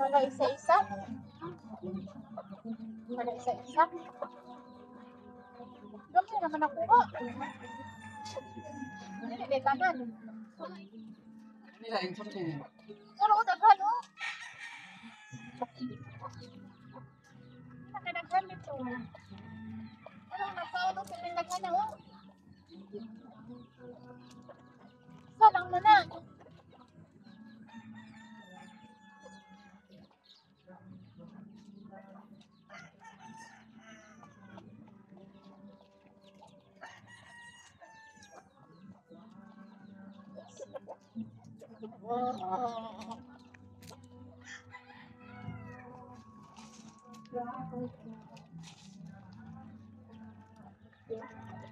Wala isa-isa? Wala isa-isa? Dami naman ako ba? Hindi, may kanan. Nila, yung something. Pero ko daghan, oh. Nakadaghan dito. Ano, nagkaulong sila Parang manalo. Yeah.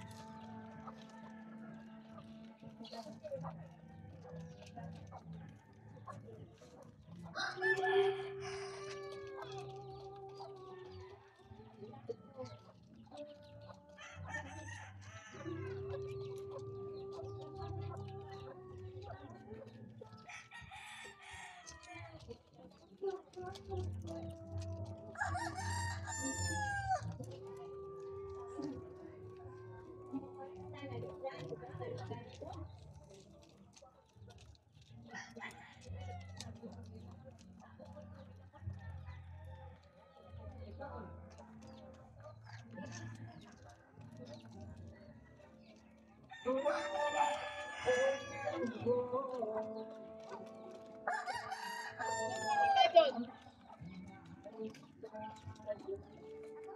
Oh.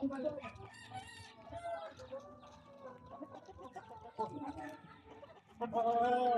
Oh, my God.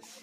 this.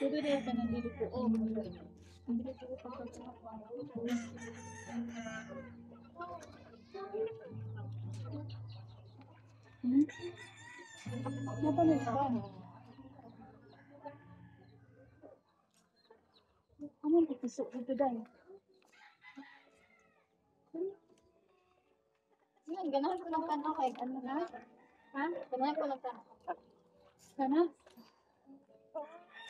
na yung kanang ko. Oh, hindi ko pa Hmm? Napanood ka? Ano ang puso dito dahil? Yan, ganahan ko lang tanong kay ano na? Ha? Ganahan ko lang tanong. Kana?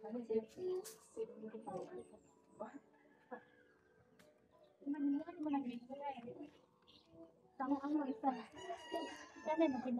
Kamu kamu bisa. Jangan mau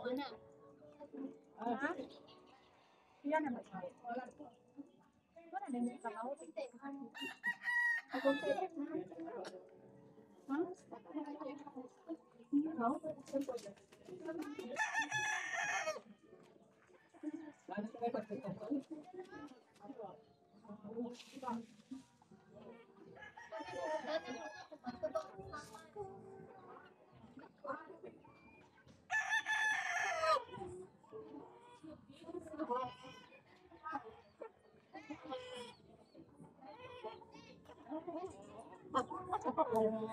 아, 잠깐만.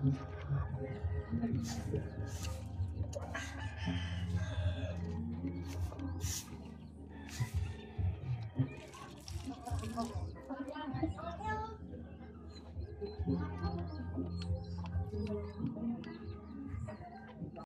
Thank you.